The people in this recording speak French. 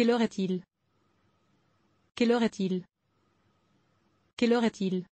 Quelle heure est-il? Quelle heure est-il? Quelle heure est-il?